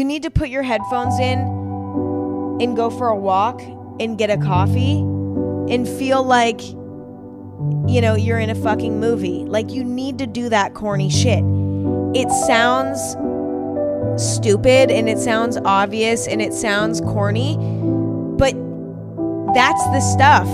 You need to put your headphones in and go for a walk and get a coffee and feel like you know, you're in a fucking movie. Like you need to do that corny shit. It sounds stupid and it sounds obvious and it sounds corny, but that's the stuff